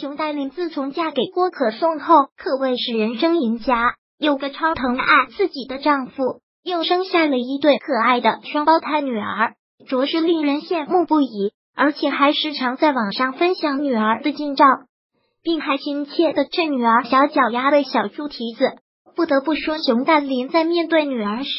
熊黛林自从嫁给郭可颂后，可谓是人生赢家，有个超疼爱自己的丈夫，又生下了一对可爱的双胞胎女儿，着实令人羡慕不已。而且还时常在网上分享女儿的近照，并还亲切的称女儿小脚丫为小猪蹄子。不得不说，熊黛林在面对女儿时，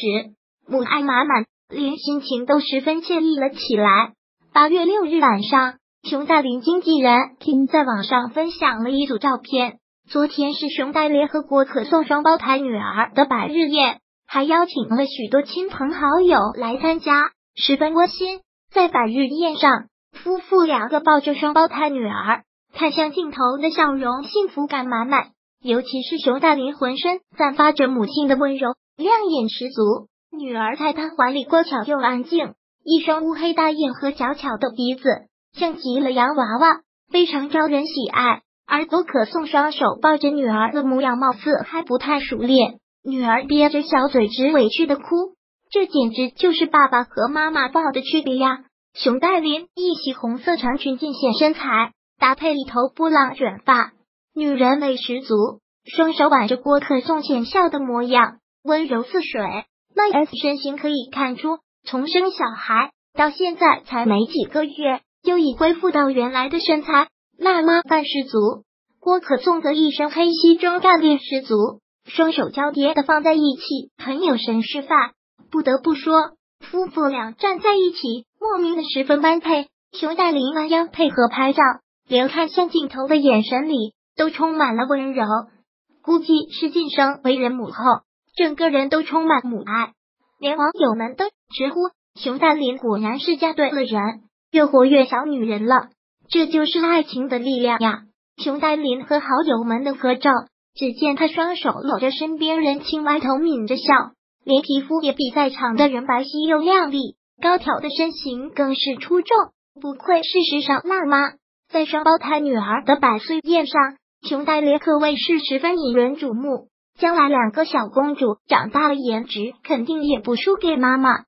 母爱满满，连心情都十分惬意了起来。八月六日晚上。熊黛林经纪人 Kim 在网上分享了一组照片。昨天是熊黛林和国可颂双胞胎女儿的百日宴，还邀请了许多亲朋好友来参加，十分温馨。在百日宴上，夫妇两个抱着双胞胎女儿，看向镜头的笑容，幸福感满满。尤其是熊黛林浑身散发着母亲的温柔，亮眼十足。女儿在她怀里乖巧又安静，一双乌黑大眼和小巧的鼻子。像极了洋娃娃，非常招人喜爱。而郭可颂双手抱着女儿的模样，貌似还不太熟练。女儿憋着小嘴直委屈的哭，这简直就是爸爸和妈妈抱的区别呀！熊黛林一袭红色长裙尽显身材，搭配一头波浪卷发，女人味十足。双手挽着郭可颂浅笑的模样，温柔似水。那 S 身形可以看出，从生小孩到现在才没几个月。就已恢复到原来的身材，辣妈范十足。郭可颂则一身黑西装，干练十足，双手交叠的放在一起，很有绅士范。不得不说，夫妇俩站在一起，莫名的十分般配。熊黛林弯腰配合拍照，连看向镜头的眼神里都充满了温柔。估计是晋升为人母后，整个人都充满母爱，连网友们都直呼熊黛林果然是嫁对了人。越活越小女人了，这就是爱情的力量呀！熊黛林和好友们的合照，只见她双手搂着身边人，轻歪头抿着笑，连皮肤也比在场的人白皙又靓丽，高挑的身形更是出众，不愧是时尚辣妈。在双胞胎女儿的百岁宴上，熊黛林可谓是十分引人瞩目。将来两个小公主长大了，颜值肯定也不输给妈妈。